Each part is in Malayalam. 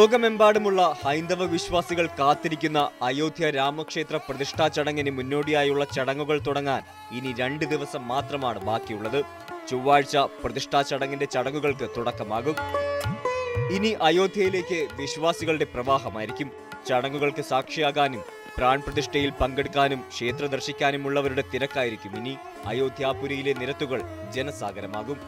ലോകമെമ്പാടുമുള്ള ഹൈന്ദവ വിശ്വാസികൾ കാത്തിരിക്കുന്ന അയോധ്യ രാമക്ഷേത്ര പ്രതിഷ്ഠാ ചടങ്ങിന് മുന്നോടിയായുള്ള ചടങ്ങുകൾ തുടങ്ങാൻ ഇനി രണ്ട് ദിവസം മാത്രമാണ് ബാക്കിയുള്ളത്. ചൊവ്വാഴ്ച പ്രതിഷ്ഠാ ചടങ്ങിന്റെ ചടങ്ങുകൾക്ക് തുടക്കമാകും. ഇനി അയോധ്യയിലേക്ക് വിശ്വാസികളുടെ പ്രവാഹമായിരിക്കും. ചടങ്ങുകൾക്ക് സാക്ഷിയാകാനും പ്രാൺപ്രതിഷ്ഠയിൽ പങ്കെടുക്കാനും ക്ഷേത്ര ദർശിക്കാനുമുള്ളവരുടെ തിരക്കായിരിക്കും. ഇനി അയോധ്യാപുരിയിലെ നിരത്തുകൾ ജനസാഗരമാകും.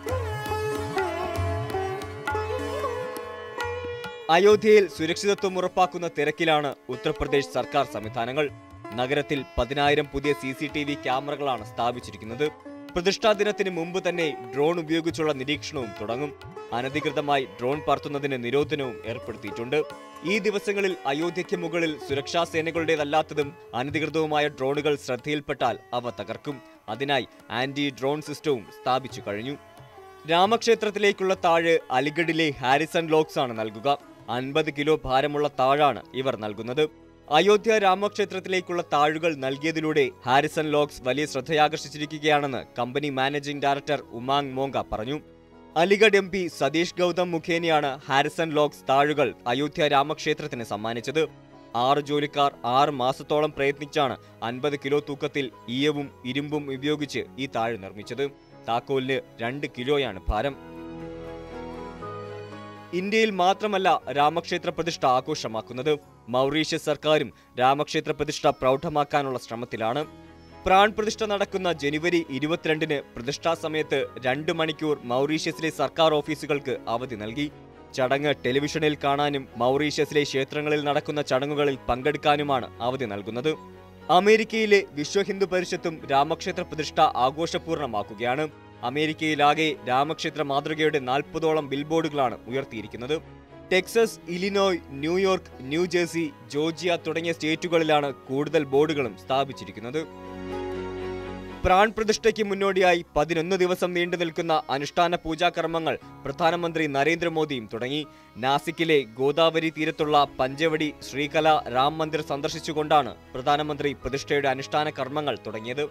അയോധ്യയിൽ സുരക്ഷിതത്വം ഉറപ്പാക്കുന്ന തിരക്കിലാണ് ഉത്തർപ്രദേശ് സർക്കാർ സംവിധാനങ്ങൾ. നഗരത്തിൽ പതിനായിരം പുതിയ സി സി ടി വി ക്യാമറകളാണ് സ്ഥാപിച്ചിരിക്കുന്നത്. പ്രതിഷ്ഠാ ദിനത്തിന് മുമ്പ് തന്നെ ഡ്രോൺ ഉപയോഗിച്ചുള്ള നിരീക്ഷണവും തുടങ്ങും. അനധികൃതമായി ഡ്രോൺ പറത്തുന്നതിന് നിരോധനവും ഏർപ്പെടുത്തിയിട്ടുണ്ട്. ഈ ദിവസങ്ങളിൽ അയോധ്യയ്ക്ക് മുകളിൽ സുരക്ഷാ സേനകളുടേതല്ലാത്തതും അനധികൃതവുമായ ഡ്രോണുകൾ ശ്രദ്ധയിൽപ്പെട്ടാൽ അവ തകർക്കും. അതിനായി ആന്റി ഡ്രോൺ സിസ്റ്റവും സ്ഥാപിച്ചു കഴിഞ്ഞു. രാമക്ഷേത്രത്തിലേക്കുള്ള താഴ് അലിഗഡിലെ ഹാരിസൺ ലോക്സ് ആണ് നൽകുക. അൻപത് കിലോ ഭാരമുള്ള താഴാണ് ഇവർ നൽകുന്നത്. അയോധ്യ രാമക്ഷേത്രത്തിലേക്കുള്ള താഴുകൾ നൽകിയതിലൂടെ ഹാരിസൺ ലോക്സ് വലിയ ശ്രദ്ധയാകർഷിച്ചിരിക്കുകയാണെന്ന് company managing director Umang Monga പറഞ്ഞു. അലിഗഡ് എം പി സതീഷ് ഗൗതം മുഖേനയാണ് ഹാരിസൺ ലോക്സ് താഴുകൾ അയോധ്യ രാമക്ഷേത്രത്തിന് സമ്മാനിച്ചത്. ആറ് ജോലിക്കാർ ആറ് മാസത്തോളം പ്രയത്നിച്ചാണ് അൻപത് കിലോ തൂക്കത്തിൽ ഈയവും ഇരുമ്പും ഉപയോഗിച്ച് ഈ താഴ് നിർമ്മിച്ചത്. താക്കോലിന് രണ്ട് കിലോയാണ് ഭാരം. ഇന്ത്യയിൽ മാത്രമല്ല രാമക്ഷേത്ര പ്രതിഷ്ഠ ആഘോഷമാക്കുന്നത് മൗറീഷ്യസ് സർക്കാരും രാമക്ഷേത്ര പ്രതിഷ്ഠ പ്രൗഢമാക്കാനുള്ള ശ്രമത്തിലാണ്. പ്രാൺ പ്രതിഷ്ഠ നടക്കുന്ന ജനുവരി ഇരുപത്തിരണ്ടിന് പ്രതിഷ്ഠാ സമയത്ത് രണ്ട് മണിക്കൂർ മൗറീഷ്യസിലെ സർക്കാർ ഓഫീസുകൾക്ക് അവധി നൽകി. ചടങ്ങ് ടെലിവിഷനിൽ കാണാനും മൗറീഷ്യസിലെ ക്ഷേത്രങ്ങളിൽ നടക്കുന്ന ചടങ്ങുകളിൽ പങ്കെടുക്കാനുമാണ് അവധി നൽകുന്നത്. അമേരിക്കയിലെ വിശ്വ ഹിന്ദു പരിഷത്തും രാമക്ഷേത്ര പ്രതിഷ്ഠ ആഘോഷപൂർണമാക്കുകയാണ് അമേരിക്കയിലാകെ രാമക്ഷേത്ര മാതൃകയുടെ നാൽപ്പതോളം ബിൽബോർഡുകളാണ് ഉയർത്തിയിരിക്കുന്നത്. Texas Illinois New York New Jersey Georgia തുടങ്ങിയ സ്റ്റേറ്റുകളിലാണ് കൂടുതൽ ബോർഡുകളും സ്ഥാപിച്ചിരിക്കുന്നത്. പ്രാൺ പ്രതിഷ്ഠയ്ക്ക് മുന്നോടിയായി പതിനൊന്ന് ദിവസം നീണ്ടു നിൽക്കുന്ന അനുഷ്ഠാന പൂജാകർമ്മങ്ങൾ പ്രധാനമന്ത്രി നരേന്ദ്രമോദിയും തുടങ്ങി. നാസിക്കിലെ ഗോദാവരി തീരത്തുള്ള പഞ്ചവടി ശ്രീകല രാം മന്ദിർ സന്ദർശിച്ചുകൊണ്ടാണ് പ്രധാനമന്ത്രി പ്രതിഷ്ഠയുടെ അനുഷ്ഠാന കർമ്മങ്ങൾ തുടങ്ങിയത്.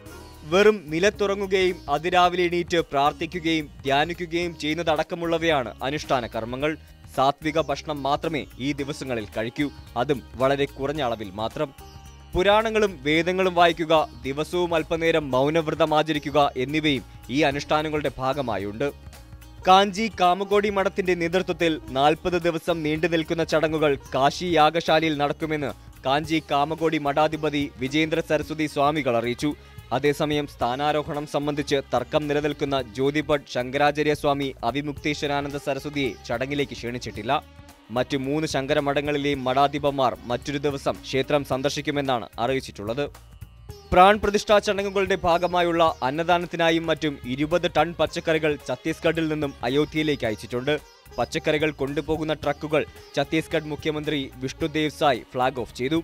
വെറും നിലത്തുറങ്ങുകയും അതിരാവിലെ എണീറ്റ് പ്രാർത്ഥിക്കുകയും ധ്യാനിക്കുകയും ചെയ്യുന്നതടക്കമുള്ളവയാണ് അനുഷ്ഠാന കർമ്മങ്ങൾ. സാത്വിക ഭക്ഷണം മാത്രമേ ഈ ദിവസങ്ങളിൽ കഴിക്കൂ. അതും വളരെ കുറഞ്ഞ അളവിൽ മാത്രം. പുരാണങ്ങളും വേദങ്ങളും വായിക്കുക ദിവസവും അല്പനേരം മൗനവ്രതം ആചരിക്കുക എന്നിവയും ഈ അനുഷ്ഠാനങ്ങളുടെ ഭാഗമായുണ്ട്. കാഞ്ചി കാമകോടി മഠത്തിന്റെ നേതൃത്വത്തിൽ നാൽപ്പത് ദിവസം നീണ്ടു നിൽക്കുന്ന ചടങ്ങുകൾ കാശി യാഗശാലയിൽ നടക്കുമെന്ന് കാഞ്ചി കാമകോടി മഠാധിപതി വിജേന്ദ്ര സരസ്വതി സ്വാമികൾ അറിയിച്ചു. അതേസമയം സ്ഥാനാരോഹണം സംബന്ധിച്ച് തർക്കം നിലനിൽക്കുന്ന ജ്യോതിഭട്ട് ശങ്കരാചാര്യ സ്വാമി അവിമുക്തേശ്വരാനന്ദ സരസ്വതിയെ ചടങ്ങിലേക്ക് ക്ഷണിച്ചിട്ടില്ല. മറ്റു മൂന്ന് ശങ്കരമഠങ്ങളിലെയും മഠാധിപന്മാർ മറ്റൊരു ദിവസം ക്ഷേത്രം സന്ദർശിക്കുമെന്നാണ് അറിയിച്ചിട്ടുള്ളത്. പ്രാൺ പ്രതിഷ്ഠാ ചടങ്ങുകളുടെ ഭാഗമായുള്ള അന്നദാനത്തിനായും മറ്റും ഇരുപത് ടൺ പച്ചക്കറികൾ ഛത്തീസ്ഗഡിൽ നിന്നും അയോധ്യയിലേക്ക് അയച്ചിട്ടുണ്ട്. പച്ചക്കറികൾ കൊണ്ടുപോകുന്ന ട്രക്കുകൾ ഛത്തീസ്ഗഡ് മുഖ്യമന്ത്രി വിഷ്ണുദേവ് സായ് ഫ്ളാഗ് ഓഫ് ചെയ്തു.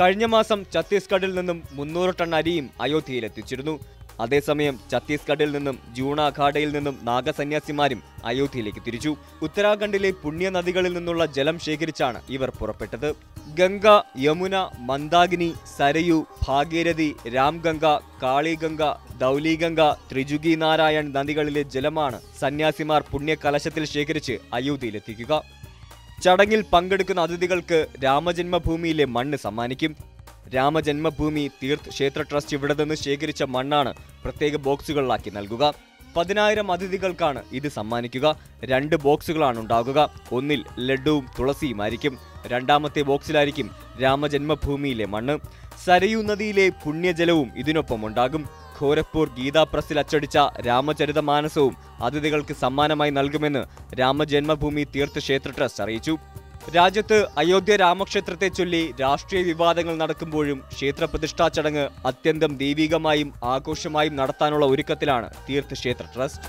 കഴിഞ്ഞ മാസം ഛത്തീസ്ഗഡിൽ നിന്നും മുന്നൂറ് ടൺ അരിയും അയോധ്യയിലെത്തിച്ചിരുന്നു. അതേസമയം ഛത്തീസ്ഗഡിൽ നിന്നും ജൂണ അഖാഡയിൽ നിന്നും നാഗസന്യാസിമാരും അയോധ്യയിലേക്ക് തിരിച്ചു. ഉത്തരാഖണ്ഡിലെ പുണ്യനദികളിൽ നിന്നുള്ള ജലം ശേഖരിച്ചാണ് ഇവർ പുറപ്പെട്ടത്. ഗംഗ യമുന മന്ദാകിനി സരയു ഭാഗീരഥി രാംഗംഗ കാളിഗംഗ ദൗലിഗംഗ ത്രിജുഗി നാരായൺ നദികളിലെ ജലമാണ് സന്യാസിമാർ പുണ്യകലശത്തിൽ ശേഖരിച്ച് അയോധ്യയിലെത്തിക്കുക. ചടങ്ങിൽ പങ്കെടുക്കുന്ന അതിഥികൾക്ക് രാമജന്മഭൂമിയിലെ മണ്ണ് സമ്മാനിക്കും. രാമജന്മഭൂമി തീർത്ഥ് ക്ഷേത്ര ട്രസ്റ്റ് ഇവിടെ നിന്ന് ശേഖരിച്ച മണ്ണാണ് പ്രത്യേക ബോക്സുകളിലാക്കി നൽകുക. പതിനായിരം അതിഥികൾക്കാണ് ഇത് സമ്മാനിക്കുക. രണ്ട് ബോക്സുകളാണ് ഉണ്ടാകുക. ഒന്നിൽ ലഡുവും തുളസിയുമായിരിക്കും രണ്ടാമത്തെ ബോക്സിലായിരിക്കും രാമജന്മഭൂമിയിലെ മണ്ണ്. സരയൂ നദിയിലെ പുണ്യജലവും ഇതിനൊപ്പം ഉണ്ടാകും. ഖോരപ്പൂർ ഗീതാ പ്രസിൽ അച്ചടിച്ച രാമചരിത മാനസവും അതിഥികൾക്ക് സമ്മാനമായി നൽകുമെന്ന് രാമജന്മഭൂമി തീർത്ഥ ക്ഷേത്ര ട്രസ്റ്റ് അറിയിച്ചു. രാജ്യത്ത് അയോധ്യ രാമക്ഷേത്രത്തെ ചൊല്ലി രാഷ്ട്രീയ വിവാദങ്ങൾ നടക്കുമ്പോഴും ക്ഷേത്ര പ്രതിഷ്ഠാ ചടങ്ങ് അത്യന്തം ദൈവികമായും ആഘോഷമായും നടത്താനുള്ള ഒരുക്കത്തിലാണ് തീർത്ഥക്ഷേത്ര ട്രസ്റ്റ്.